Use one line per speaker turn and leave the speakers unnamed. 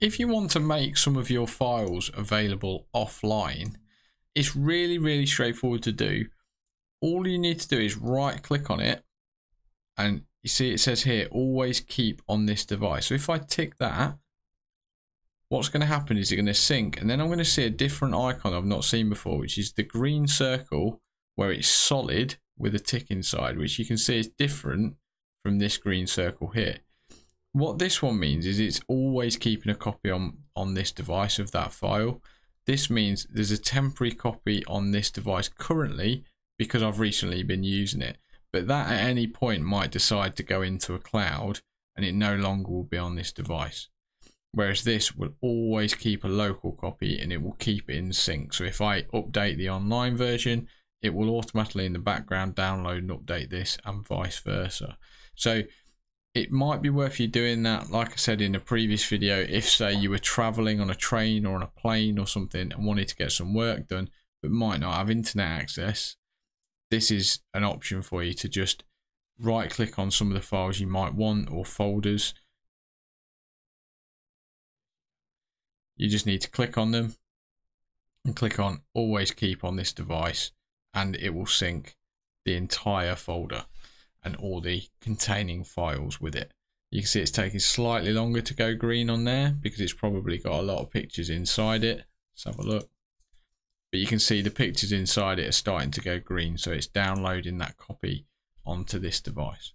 if you want to make some of your files available offline, it's really, really straightforward to do. All you need to do is right click on it and you see it says here, always keep on this device. So if I tick that, what's going to happen is it's going to sync and then I'm going to see a different icon I've not seen before, which is the green circle where it's solid with a tick inside, which you can see is different from this green circle here. What this one means is it's always keeping a copy on, on this device of that file. This means there's a temporary copy on this device currently because I've recently been using it. But that at any point might decide to go into a cloud and it no longer will be on this device. Whereas this will always keep a local copy and it will keep it in sync. So if I update the online version, it will automatically in the background download and update this and vice versa. So it might be worth you doing that like i said in a previous video if say you were traveling on a train or on a plane or something and wanted to get some work done but might not have internet access this is an option for you to just right click on some of the files you might want or folders. You just need to click on them and click on always keep on this device and it will sync the entire folder and all the containing files with it. You can see it's taking slightly longer to go green on there because it's probably got a lot of pictures inside it. Let's have a look. But you can see the pictures inside it are starting to go green, so it's downloading that copy onto this device.